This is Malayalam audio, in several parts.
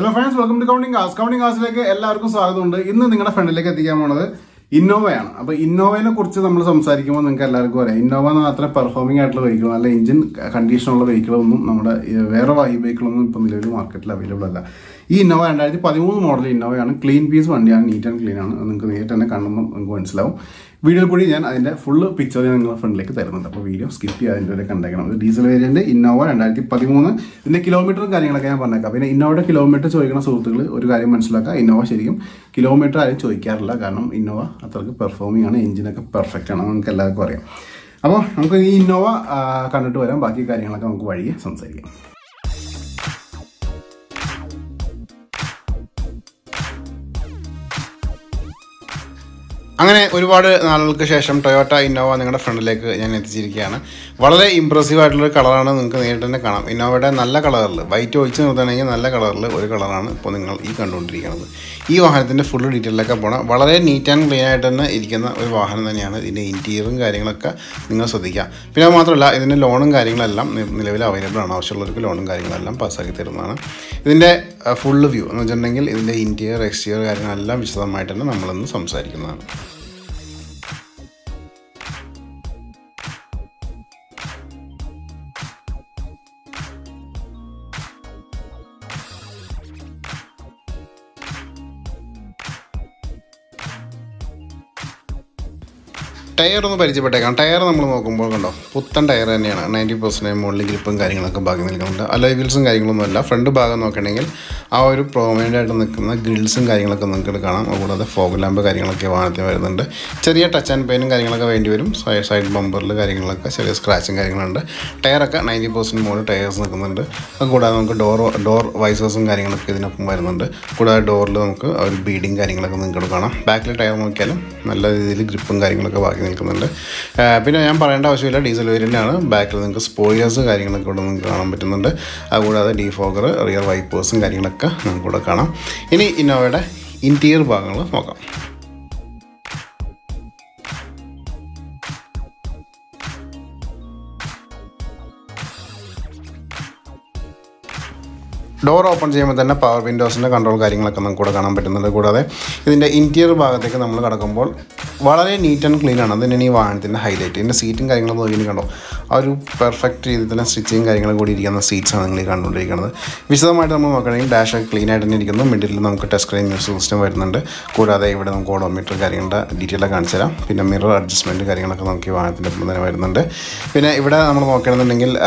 Hello friends welcome to counting cars counting കാസിലേക്ക് എല്ലാവർക്കും സ്വാഗതമുണ്ട്. ഇന്ന് നിങ്ങളുടെ ഫ്രണ്ടിലേക്ക് എത്തിക്കാൻ പോണത് ഇന്നോവയാണ്. അപ്പോൾ ഇന്നോവയെ കുറിച്ച് നമ്മൾ സംസാരിക്കുമ്പോൾ നിങ്ങൾക്ക് എല്ലാവർക്കും അറിയാം. ഇന്നോവ എന്ന് അത്ര പെർഫോമിംഗ് ആയിട്ടുള്ള വെഹിക്കിൾ അല്ല എഞ്ചിൻ കണ്ടീഷനുള്ള വെഹിക്കിളൊന്നും നമ്മുടെ വേറെ വാഹി വെഹിക്കിളൊന്നും ഇപ്പം നിലവിൽ മാർക്കറ്റിൽ അവൈലബിൾ അല്ല. ഈ ഇന്നോവ രണ്ടായിരത്തി പതിമൂന്ന് മോഡൽ ഇന്നോവയാണ് ക്ലീൻ പീസ് വണ്ടിയാണ് നീറ്റ് ആൻഡ് ക്ലീൻ ആണ്. നിങ്ങൾക്ക് നേരിട്ട് തന്നെ കാണുമ്പോൾ നിങ്ങൾക്ക് മനസ്സിലാവും. വീഡിയോയിൽ കൂടി ഞാൻ അതിന്റെ ഫുള്ള് പിക്ചർ ഞാൻ നിങ്ങളുടെ ഫ്രണ്ടിലേക്ക് തരുന്നുണ്ട്. അപ്പോൾ വീഡിയോ സ്കിപ്പ് ചെയ്യാതെ അതിന്റെ വരെ കണ്ടേക്കണം ഇത് ഡീസൽ വേരിയന്റ് ഇന്നോവ രണ്ടായിരത്തി പതിമൂന്ന് ഇതിന്റെ കിലോമീറ്ററും കാര്യങ്ങളൊക്കെ ഞാൻ പറഞ്ഞേക്കാം. പിന്നെ ഇന്നോവയുടെ കിലോമീറ്റർ ചോദിക്കുന്ന സുഹൃത്തുക്കൾ ഒരു കാര്യം മനസ്സിലാക്കുക. ഇന്നോവ ശരിക്കും കിലോമീറ്റർ ആരും ചോദിക്കാറില്ല. കാരണം ഇന്നോവ അത്രയ്ക്ക് പെർഫോമിംഗ് ആണ്. എഞ്ചിനൊക്കെ പെർഫെക്റ്റ് ആണ്. നമുക്ക് എല്ലാവർക്കും അറിയാം. അപ്പോൾ നമുക്ക് ഈ ഇന്നോവ കണ്ടിട്ട് വരാം. ബാക്കി കാര്യങ്ങളൊക്കെ നമുക്ക് വഴിയെ സംസാരിക്കാം. അങ്ങനെ ഒരുപാട് നാളുകൾക്ക് ശേഷം ടൊയോട്ട ഇന്നോവ നിങ്ങളുടെ ഫ്രണ്ടിലേക്ക് ഞാൻ എത്തിച്ചിരിക്കുകയാണ്. വളരെ ഇമ്പ്രസീവ് ആയിട്ടുള്ളൊരു കളറാണ് നിങ്ങൾക്ക് നേരിട്ട് തന്നെ കാണാം. ഇന്നോവയുടെ നല്ല കളറിൽ വൈറ്റ് ഒഴിച്ച് നിർത്തുകയാണെങ്കിൽ നല്ല കളറിൽ ഒരു കളറാണ് ഇപ്പോൾ നിങ്ങൾ ഈ കണ്ടുകൊണ്ടിരിക്കുന്നത്. ഈ വാഹനത്തിന്റെ ഫുൾ ഡീറ്റെയിലൊക്കെ പോകണം വളരെ നീറ്റ് ആൻഡ് ക്ലീൻ ആയിട്ട് തന്നെ ഇരിക്കുന്ന ഒരു വാഹനം തന്നെയാണ് ഇതിന്റെ ഇന്റീരിയറും കാര്യങ്ങളൊക്കെ നിങ്ങൾ ശ്രദ്ധിക്കുക. പിന്നെ മാത്രമല്ല ഇതിന്റെ ലോണും കാര്യങ്ങളെല്ലാം നിലവിൽ അവൈലബിൾ ആണ്. ആവശ്യമുള്ളവർക്ക് ലോണും കാര്യങ്ങളെല്ലാം പാസ്സാക്കി തരുന്നതാണ്. ഇതിന്റെ ഫുള്ള് വ്യൂ എന്ന് വെച്ചിട്ടുണ്ടെങ്കിൽ ഇതിന്റെ ഇന്റീരിയർ എക്സ്റ്റീരിയർ കാര്യങ്ങളെല്ലാം വിശദമായിട്ട് തന്നെ നമ്മളിന്ന് സംസാരിക്കുന്നതാണ്. ടയർ ഒന്ന് പരിചയപ്പെട്ടേക്കാം. ടയർ നമ്മൾ നോക്കുമ്പോൾ കണ്ടോ പുത്തൻ ടയർ തന്നെയാണ്. നയന്റി പെർസെന്റേജ് മുകളിൽ ഗ്രിപ്പും കാര്യങ്ങളൊക്കെ ബാക്കി നിൽക്കുന്നുണ്ട്. അലോയ് വീൽസും കാര്യങ്ങളൊന്നും അല്ല. ഫ്രണ്ട് ഭാഗം നോക്കണമെങ്കിൽ ആ ഒരു ആയിട്ട് നിൽക്കുന്ന ഗ്രിൽസും കാര്യങ്ങളൊക്കെ നിങ്ങൾക്ക് കാണാം. അതുകൂടാതെ ഫോഗ് ലാമ്പ് കാര്യങ്ങളൊക്കെ വാഹനത്തിന് വരുന്നുണ്ട്. ചെറിയ ടച്ച് ആൻഡ് പെയിനും കാര്യങ്ങളൊക്കെ വേണ്ടി വരും. സൈഡ് സൈഡ് ബമ്പറിൽ കാര്യങ്ങളൊക്കെ ചെറിയ സ്ക്രാച്ചും കാര്യങ്ങളുണ്ട്. ടയറൊക്കെ നയന്റി പെർസെന്റ് മുകളിൽ ടയേഴ്സ് നിൽക്കുന്നുണ്ട്. അതുകൂടാതെ നമുക്ക് ഡോർ ഡോർ വൈസേഴ്സും കാര്യങ്ങളൊക്കെ ഇതിനൊപ്പം വരുന്നുണ്ട്. കൂടാതെ ഡോറിൽ നമുക്ക് ഒരു ബീഡിങ് കാര്യങ്ങളൊക്കെ നിങ്ങൾക്ക് കാണാം. ബാക്കിൽ ടയർ നോക്കിയാലും നല്ല രീതിയിൽ ഗ്രിപ്പും കാര്യങ്ങളൊക്കെ ബാക്കി നിൽക്കുന്നുണ്ട്. പിന്നെ ഞാൻ പറയേണ്ട ആവശ്യമില്ല. ഡീസൽ വേരിയന്റാണ് ബാക്കിൽ നിങ്ങൾക്ക് സ്പോയിലേഴ്സ് കാര്യങ്ങളൊക്കെ ഇവിടെ നിങ്ങൾക്ക് കാണാൻ പറ്റുന്നുണ്ട്. അതുകൂടാതെ ഡീഫോഗർ റിയർ വൈപ്പേഴ്സും കാര്യങ്ങളൊക്കെ നമുക്ക് ഇവിടെ കാണാം. ഇനി ഇന്നോവയുടെ ഇന്റീരിയർ ഭാഗങ്ങൾ നോക്കാം. ഡോർ ഓപ്പൺ ചെയ്യുമ്പോൾ തന്നെ പവർ വിൻഡോസിന്റെ കൺട്രോൾ കാര്യങ്ങളൊക്കെ നമുക്ക് കൂടെ കാണാൻ പറ്റുന്നുണ്ട്. കൂടാതെ ഇതിന്റെ ഇന്റീരിയർ ഭാഗത്തേക്ക് നമ്മൾ കടക്കുമ്പോൾ വളരെ നീറ്റ് ആൻഡ് ക്ലീൻ ആണ്. അത് തന്നെയാണ് ഈ വാഹനത്തിന്റെ ഹൈലൈറ്റ് ഇതിന്റെ സീറ്റും കാര്യങ്ങളും നോക്കി കണ്ടോ? ആ ഒരു പെർഫെക്റ്റ് രീതിയിൽ തന്നെ സ്റ്റിച്ചിങ് കാര്യങ്ങളും കൂടി ഇരിക്കുന്ന സീറ്റ്സാണ് നിങ്ങൾ കണ്ടുകൊണ്ടിരിക്കുന്നത്. വിശദമായിട്ട് നമ്മൾ നോക്കുകയാണെങ്കിൽ ഡാഷ് ക്ലീൻ ആയിട്ട് തന്നെ ഇരിക്കുന്നു. മിഡിൽ നമുക്ക് ടച്ച് സ്ക്രീൻ മ്യൂസിക് സിസ്റ്റം വരുന്നുണ്ട്. കൂടാതെ ഇവിടെ നമുക്ക് ഓഡോമീറ്റർ കാര്യങ്ങളുടെ ഡീറ്റെയിൽ കാണിച്ചു തരാം. പിന്നെ മിറർ അഡ്ജസ്റ്റ്മെന്റ് കാര്യങ്ങളൊക്കെ നമുക്ക് ഈ വാഹനത്തിന്റെ ഒപ്പം തന്നെ വരുന്നുണ്ട്. പിന്നെ ഇവിടെ നമ്മൾ നോക്കുകയാണെന്നുണ്ടെങ്കിൽ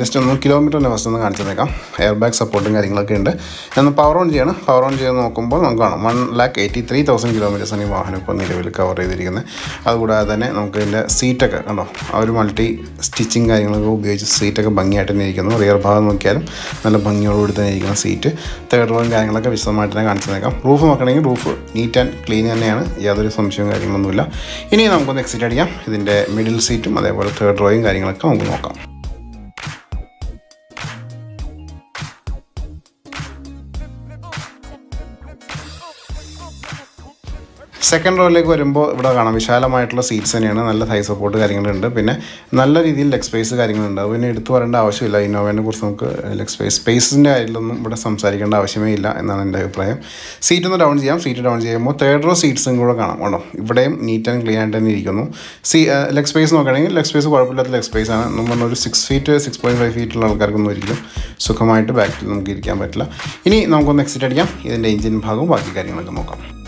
ജസ്റ്റ് ഒന്ന് കിലോമീറ്ററിന്റെ ഫസ്റ്റ് ഒന്ന് കാണിച്ചു തന്നേക്കാം. എയർ ബാഗ് കാര്യങ്ങളൊക്കെ ഉണ്ട്. ഒന്ന് പവർ ഓൺ ചെയ്യണം. പവർ ഓൺ ചെയ്ത് നോക്കുമ്പോൾ നമുക്ക് കാണാം. One lakh eighty three thousand കിലോമീറ്റേഴ്സാണ് ഈ വാഹനം ഇപ്പോൾ നിലവിൽ കവർ ചെയ്തിരിക്കുന്നത്. അതുകൂടാതെ തന്നെ നമുക്ക് ഇതിന്റെ സീറ്റൊക്കെ കണ്ടോ? ആ ഒരു മൾട്ടി സ്റ്റിച്ചിങ് കാര്യങ്ങളൊക്കെ ഉപയോഗിച്ച് സീറ്റൊക്കെ ഭംഗിയായിട്ട് തന്നെ ഇരിക്കുന്നു. റിയർ ഭാഗം നോക്കിയാലും നല്ല ഭംഗിയോടുകൂടി തന്നെ ഇരിക്കുന്ന സീറ്റ് തേർഡ് റോയും കാര്യങ്ങളൊക്കെ വിശദമായിട്ട് തന്നെ കാണിച്ചു തന്നേക്കാം റൂഫ് നോക്കണമെങ്കിൽ റൂഫ് നീറ്റ് ആൻഡ് ക്ലീൻ തന്നെയാണ്. യാതൊരു സംശയവും കാര്യങ്ങളൊന്നുമില്ല. ഇനി നമുക്കൊന്ന് എക്സിറ്റ് അടിക്കാം. ഇതിന്റെ മിഡിൽ സീറ്റും അതേപോലെ തേർഡ് റോയും കാര്യങ്ങളൊക്കെ നമുക്ക് നോക്കാം. സെക്കൻഡ് റോയിലേക്ക് വരുമ്പോൾ ഇവിടെ കാണാം. വിശാലമായിട്ടുള്ള സീറ്റ്സ് തന്നെയാണ്. നല്ല ഹൈ സപ്പോർട്ട് കാര്യങ്ങളുണ്ട്. പിന്നെ നല്ല രീതിയിൽ ലെഗ് സ്പേസ് കാര്യങ്ങളുണ്ട്. പിന്നെ എടുത്തു പറയേണ്ട ആവശ്യമില്ല. ഇന്നോവേനെ കുറിച്ച് നമുക്ക് ലെഗ് സ്പേസ് സ്പേസിന്റെ കാര്യത്തിലൊന്നും ഇവിടെ സംസാരിക്കേണ്ട ആവശ്യമേ ഇല്ല എന്നാണ് എന്റെ അഭിപ്രായം. സീറ്റ് ഒന്ന് ഡൗൺ ചെയ്യാം. സീറ്റ് ഡൗൺ ചെയ്യുമ്പോൾ തേർഡ് റോ സീറ്റ്സും കൂടെ കാണാം. കേട്ടോ ഇവിടെയും നീറ്റ് ആൻഡ് ക്ലീൻ ആയിട്ട് തന്നെ ഇരിക്കുന്നു. സീ ലെഗ് സ്പേസ് നോക്കുകയാണെങ്കിൽ ലെഗ് സ്പേസ് കുഴപ്പമില്ലാത്ത ലെഗ് സ്പേസ് ആണ്. നമ്മൾ ഒരു six feet six point five ഫീറ്റുള്ള ആൾക്കാർക്കൊന്നും ഒരിക്കലും സുഖമായിട്ട് ബാക്കിൽ നമുക്ക് ഇരിക്കാൻ പറ്റില്ല. ഇനി നമുക്കൊന്ന് എക്സിറ്റ് അടിക്കാം. ഇതിന്റെ എഞ്ചിൻ ഭാഗവും ബാക്കി കാര്യങ്ങളൊക്കെ നോക്കാം.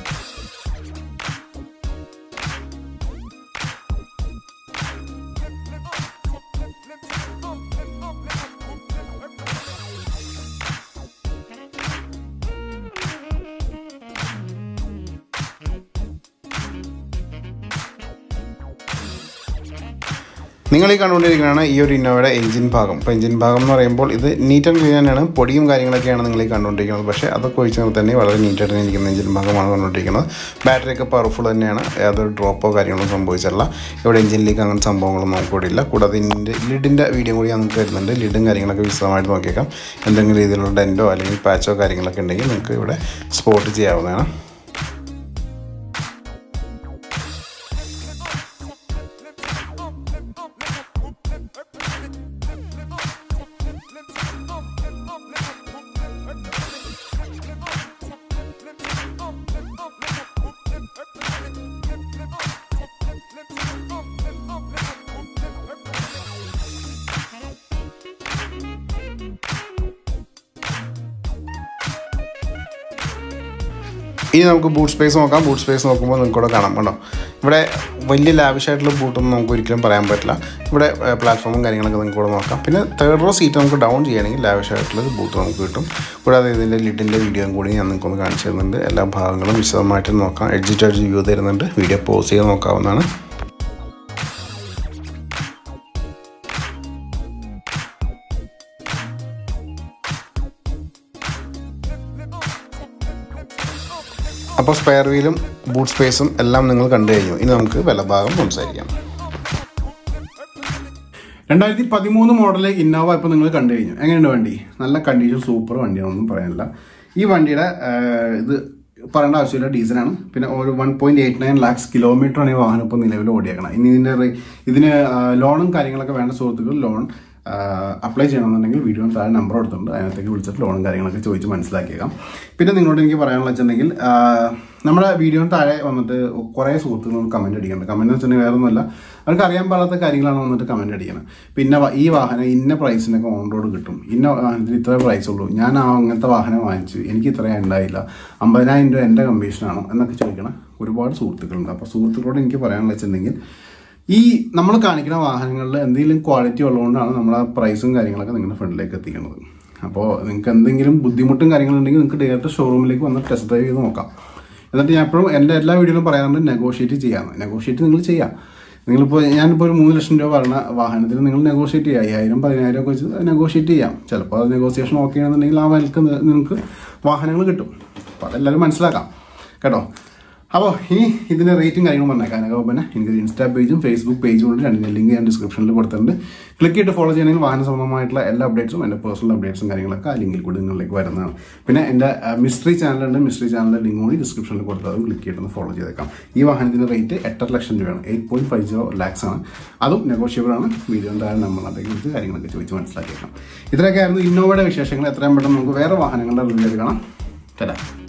നിങ്ങൾ ഈ കണ്ടുകൊണ്ടിരിക്കുന്നതാണ് ഈ ഒരു ഇന്നോവയുടെ എഞ്ചിൻ ഭാഗം. അപ്പോൾ എഞ്ചിൻ ഭാഗം എന്ന് പറയുമ്പോൾ ഇത് നീറ്റ് ആൻഡ് ക്ലീൻ തന്നെയാണ്. പൊടിയും കാര്യങ്ങളൊക്കെയാണ് നിങ്ങൾ ഈ കണ്ടുകൊണ്ടിരിക്കുന്നത്. പക്ഷേ അതൊക്കെ ഒഴിച്ച് തന്നെ വളരെ നീറ്റായിട്ട് തന്നെ ഇരിക്കുന്ന എഞ്ചിൻ ഭാഗമാണ് കണ്ടുകൊണ്ടിരിക്കുന്നത്. ബാറ്ററി ഒക്കെ പവർഫുൾ തന്നെയാണ്. യാതൊരു ഡ്രോപ്പോ കാര്യങ്ങളോ സംഭവിച്ചിട്ടില്ല. ഇവിടെ എഞ്ചിനിലേക്ക് അങ്ങനെ സംഭവങ്ങളൊന്നും നമുക്കിവിടെ കൂടാതെ ഇതിന്റെ ലിഡിന്റെ വീഡിയോ കൂടി നമുക്ക് വരുന്നുണ്ട് ലിഡും കാര്യങ്ങളൊക്കെ വിശദമായിട്ട് നോക്കിയേക്കാം. എന്തെങ്കിലും രീതിയിലുള്ള ഡെന്റോ അല്ലെങ്കിൽ പാച്ചോ കാര്യങ്ങളൊക്കെ ഉണ്ടെങ്കിൽ നിങ്ങൾക്ക് ഇവിടെ സ്പോട്ട് ചെയ്യാവുന്നതാണ്. ഇനി നമുക്ക് ബൂട്ട് സ്പേസ് നോക്കാം. ബൂട്ട് സ്പേസ് നോക്കുമ്പോൾ നിങ്ങൾക്ക് ഇവിടെ കാണാം കണ്ടോ? ഇവിടെ വലിയ ലാവിഷായിട്ടുള്ള ബൂട്ടൊന്നും നമുക്ക് ഒരിക്കലും പറയാൻ പറ്റില്ല. ഇവിടെ പ്ലാറ്റ്ഫോമും കാര്യങ്ങളൊക്കെ നിങ്ങൾക്ക് ഇവിടെ നോക്കാം. പിന്നെ തേർഡ് റോ സീറ്റ് നമുക്ക് ഡൗൺ ചെയ്യണമെങ്കിൽ ലാവിഷായിട്ടുള്ള ബൂട്ട് നമുക്ക് കിട്ടും. കൂടാതെ ഇതിന്റെ ലിഡിന്റെ വീഡിയോയും കൂടി ഞാൻ നിങ്ങൾക്കൊന്ന് കാണിച്ചു തരുന്നുണ്ട്. എല്ലാ ഭാഗങ്ങളും വിശദമായിട്ട് നോക്കാം. എഡ്ജ് ടു എഡ്ജ് വ്യൂ തരുന്നുണ്ട്. വീഡിയോ പോസ് ചെയ്ത് നോക്കാവുന്നതാണ്. അപ്പോൾ സ്പെയർ വീലും ബൂട്ട് സ്പേസും എല്ലാം നിങ്ങൾ കണ്ടു കഴിഞ്ഞു. ഇനി നമുക്ക് വിലഭാഗം സംസാരിക്കാം. രണ്ടായിരത്തി പതിമൂന്ന് മോഡൽ ഇന്നോവ ഇപ്പോൾ നിങ്ങൾ കണ്ടു കഴിഞ്ഞു. എങ്ങനെയുണ്ട് വണ്ടി? നല്ല കണ്ടീഷൻ സൂപ്പർ വണ്ടിയാണെന്നും പറയാനില്ല. ഈ വണ്ടിയുടെ ഇത് പറയേണ്ട ആവശ്യമില്ല ഡീസലാണ് പിന്നെ ഒരു one point eight nine lakhs കിലോമീറ്ററാണ് ഈ വാഹനം ഇപ്പോൾ നിലവിൽ ഓടിയേക്കണം ഇനി ഇതിന്റെ ഇതിന് ലോണും കാര്യങ്ങളൊക്കെ വേണ്ട സുഹൃത്തുക്കൾ ലോൺ അപ്ലൈ ചെയ്യണമെന്നുണ്ടെങ്കിൽ വീഡിയോ താഴെ നമ്പർ കൊടുത്തിട്ടുണ്ട്. അതിനകത്തേക്ക് വിളിച്ചിട്ട് ലോണും കാര്യങ്ങളൊക്കെ ചോദിച്ച് മനസ്സിലാക്കിയേക്കാം. പിന്നെ നിങ്ങളോട് എനിക്ക് പറയാനുള്ള വെച്ചിട്ടുണ്ടെങ്കിൽ നമ്മുടെ വീഡിയോ താഴെ വന്നിട്ട് കുറേ സുഹൃത്തുക്കൾ കമന്റ് അടിക്കുന്നുണ്ട്. കമന്റ് എന്ന് വെച്ചിട്ടുണ്ടെങ്കിൽ വേറെ ഒന്നുമല്ല അവർക്ക് അറിയാൻ പാടാത്ത കാര്യങ്ങളാണ് വന്നിട്ട് കമന്റ് അടിക്കുന്നത്. പിന്നെ ഈ വാഹനം ഇന്ന പ്രൈസിനൊക്കെ ഓൺ റോഡ് കിട്ടും. ഇന്ന വാഹനത്തിന് ഇത്ര പ്രൈസ് ഉള്ളൂ. ഞാൻ ആ അങ്ങനത്തെ വാഹനം വാങ്ങിച്ചു. എനിക്ക് ഇത്രയും ഉണ്ടായില്ല. അമ്പതിനായിരം രൂപ എന്റെ കമ്മീഷനാണോ എന്നൊക്കെ ചോദിക്കണം ഒരുപാട് സുഹൃത്തുക്കളുണ്ട്. അപ്പോൾ സുഹൃത്തുക്കളോട് എനിക്ക് പറയാനുള്ള വെച്ചിട്ടുണ്ടെങ്കിൽ ഈ നമ്മൾ കാണിക്കുന്ന വാഹനങ്ങളിൽ എന്തെങ്കിലും ക്വാളിറ്റി ഉള്ളതുകൊണ്ടാണ് നമ്മൾ ആ പ്രൈസും കാര്യങ്ങളൊക്കെ നിങ്ങളുടെ ഫ്രണ്ടിലേക്ക് എത്തിക്കുന്നത്. അപ്പോൾ നിങ്ങൾക്ക് എന്തെങ്കിലും ബുദ്ധിമുട്ടും കാര്യങ്ങളുണ്ടെങ്കിൽ നിങ്ങൾക്ക് ഡയറക്റ്റ് ഷോറൂമിലേക്ക് വന്ന് ടെസ്റ്റ് ഡ്രൈവ് ചെയ്ത് നോക്കാം. എന്നിട്ട് ഞാൻ എപ്പോഴും എന്റെ എല്ലാ വീഡിയോയിലും പറയാറുണ്ട് നെഗോഷിയേറ്റ് ചെയ്യാമെന്ന് നെഗോഷിയേറ്റ് നിങ്ങൾ ചെയ്യാം. നിങ്ങളിപ്പോൾ ഞാനിപ്പോൾ ഒരു മൂന്ന് ലക്ഷം രൂപ പറഞ്ഞ വാഹനത്തിൽ നിങ്ങൾ നെഗോഷിയേറ്റ് ചെയ്യുക അയ്യായിരം പതിനായിരം ഒക്കെ വെച്ച് നെഗോഷിയേറ്റ് ചെയ്യാം. ചിലപ്പോൾ അത് നെഗോസിയേഷൻ ഓക്കെ ആണെന്നുണ്ടെങ്കിൽ ആ വിലക്ക് നിങ്ങൾക്ക് വാഹനങ്ങൾ കിട്ടും. അപ്പോൾ അതെല്ലാവരും മനസ്സിലാക്കാം. കേട്ടോ? അപ്പോൾ ഇനി ഇതിന്റെ റേറ്റും കാര്യങ്ങളും പറഞ്ഞാൽ പിന്നെ എനിക്കൊരു ഇൻസ്റ്റാ പേജും ഫേസ്ബുക്ക് പേജും ഉണ്ട്. രണ്ടിന്റെ ലിങ്ക് ഞാൻ ഡിസ്ക്രിപ്ഷനിൽ കൊടുത്തിട്ടുണ്ട്. ക്ലിക്ക് ചെയ്ത് ഫോളോ ചെയ്യണമെങ്കിൽ വാഹന സംബന്ധമായിട്ടുള്ള എല്ലാ അപ്ഡേറ്റ്സും എന്റെ പേഴ്സണൽ അപ്ഡേറ്റ്സും കാര്യങ്ങളൊക്കെ ആ ലിങ്കിൽ കൂടി നിങ്ങളിലേക്ക് വരുന്നതാണ്. പിന്നെ എന്റെ മിസ്റ്ററി ചാനലുണ്ട് മിസ്റ്ററി ചാനലിന്റെ ലിങ്ക് കൂടി ഡിസ്ക്രിപ്ഷനിൽ കൊടുത്തതും ക്ലിക്ക് ചെയ്തിട്ട് ഫോളോ ചെയ്തേക്കാം. ഈ വാഹനത്തിന്റെ റേറ്റ് എട്ടര ലക്ഷം രൂപയാണ്. Eight point five zero lakhs ആണ്. അതും നെഗോഷ്യബിൾ ആണ്. വീഡിയോ താഴെ നമ്മൾ വിളിച്ച് കാര്യങ്ങളൊക്കെ ചോദിച്ച് മനസ്സിലാക്കിയേക്കാം. ഇത്രയൊക്കെ ആയിരുന്നു ഇന്നോവയുടെ വിശേഷങ്ങൾ. എത്രയും പെട്ടെന്ന് നമുക്ക് വേറെ വാഹനങ്ങളുടെ റിവ്യൂ കാണാം. തരാം